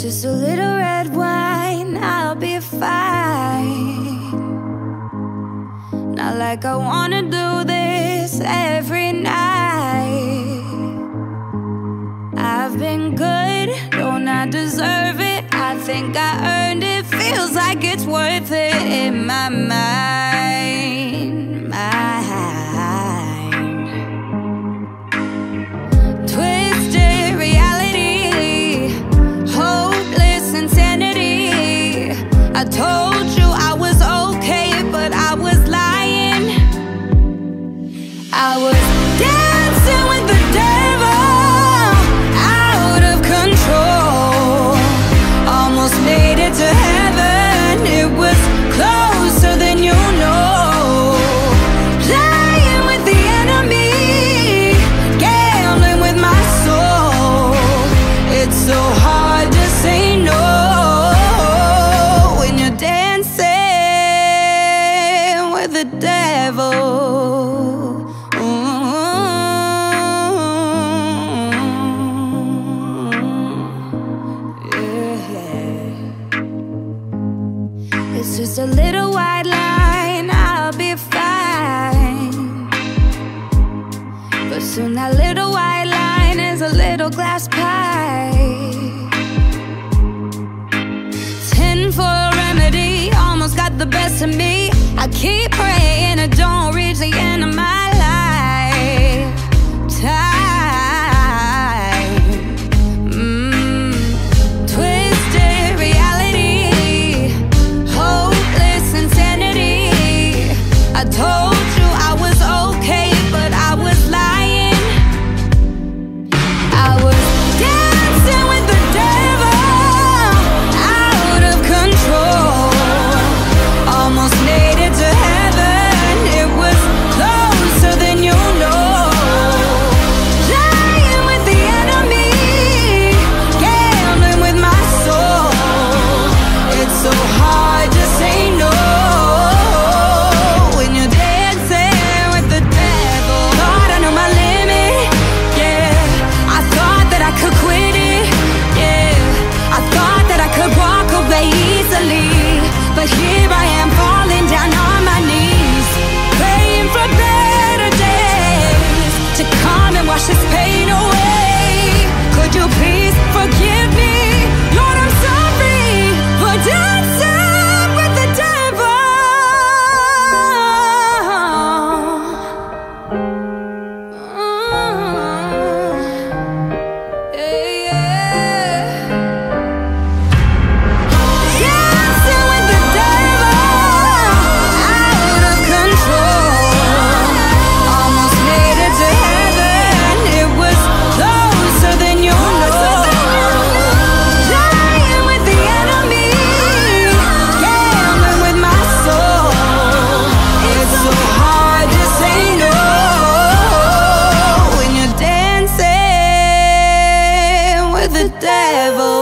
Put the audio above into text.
Just a little red wine, I'll be fine. Not like I wanna do this every night. I've been good, don't I deserve it? I think I earned it, feels like it's worth it in my mind. I told It's just a little white line, I'll be fine. But soon that little white line is a little glass pie. Ten for a remedy, almost got the best of me. I keep praying it don't reach the end of my the devil.